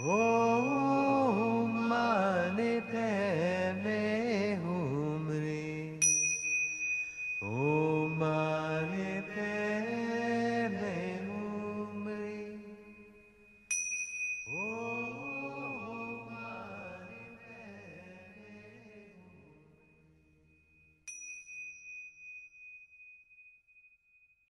Oh.